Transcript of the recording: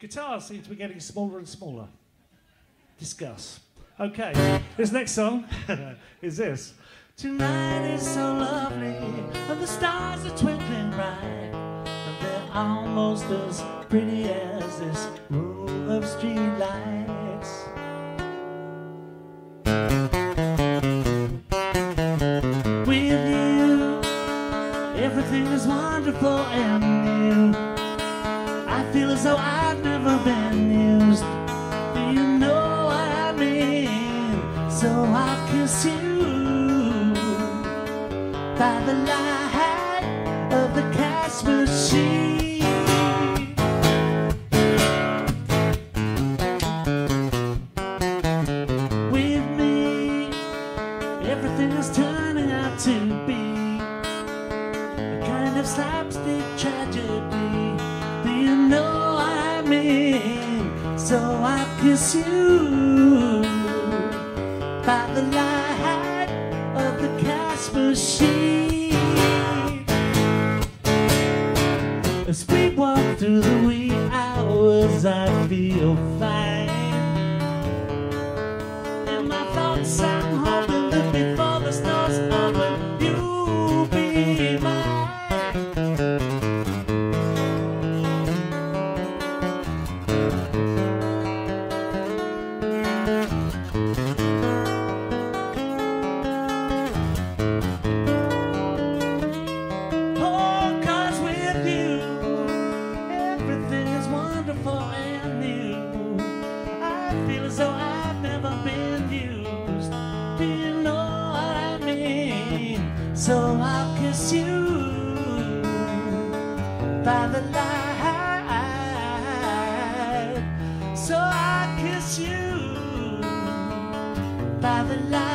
Guitars seem to be getting smaller and smaller. Discuss. Okay, this next song is this. Tonight is so lovely, and the stars are twinkling bright, and they're almost as pretty as this row of streetlights. With you, everything is wonderful and new. I feel as though I've by the light of the cash machine. With me, everything is turning out to be a kind of slapstick tragedy. Do you know I mean? So I kiss you As we walk through the wee hours, I feel fine. And my thoughts, I feel as though I've never been used. Do you know what I mean? So I'll kiss you by the light. So I kiss you by the light.